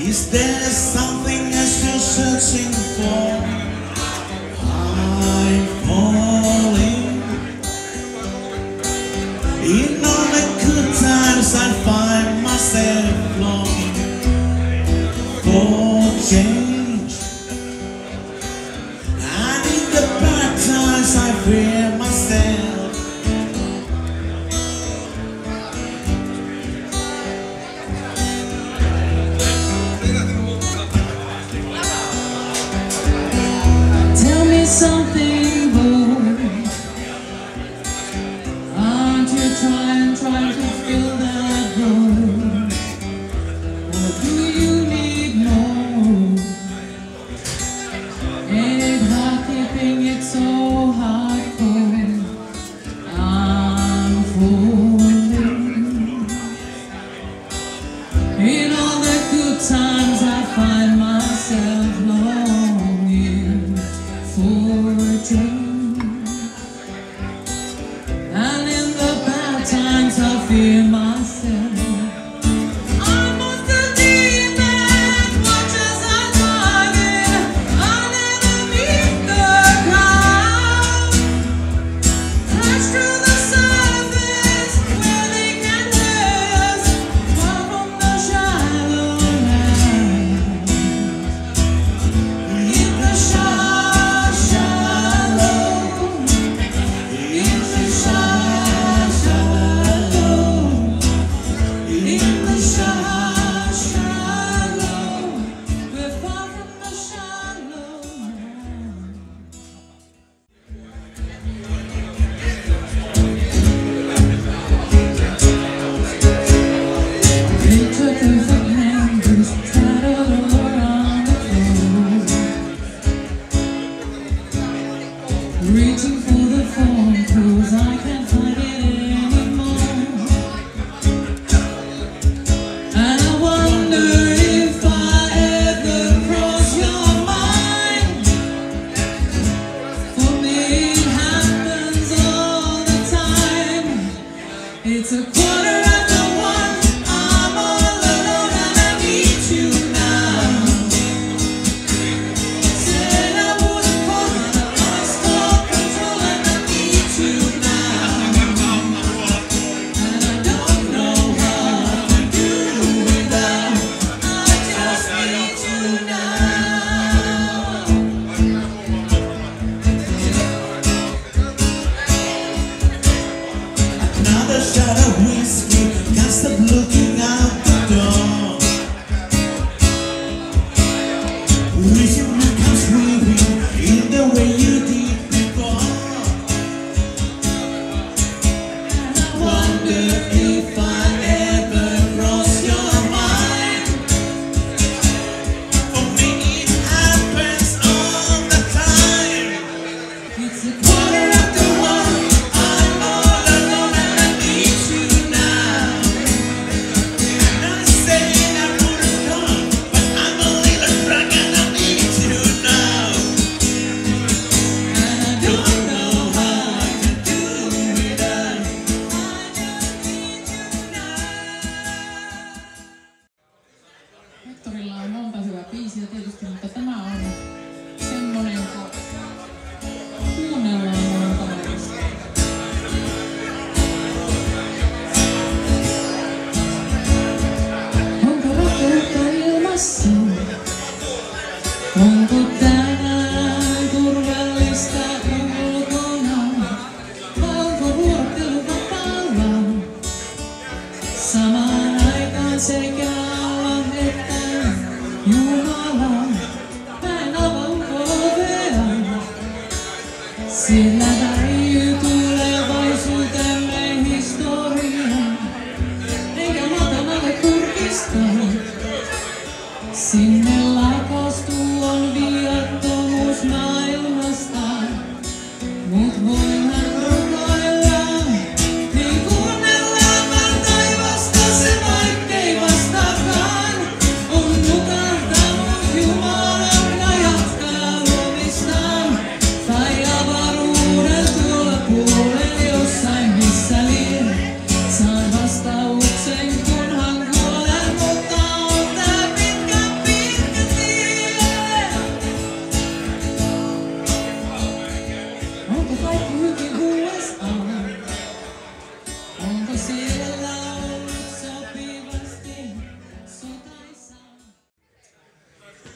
Is there something else you're searching for? I'm for Excellencies.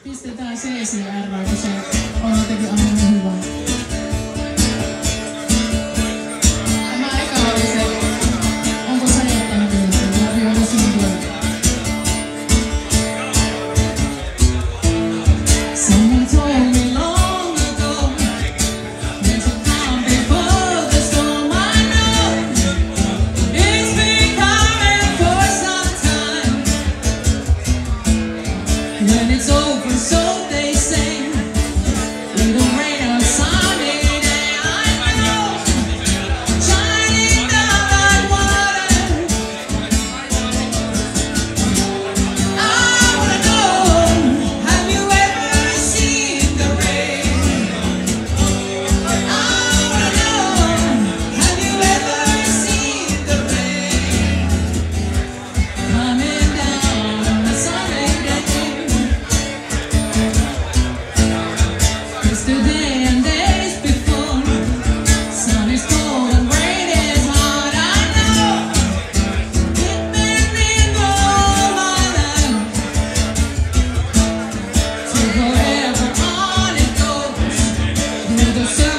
Pistetään CCR, kun se on jotenkin aina to the sun.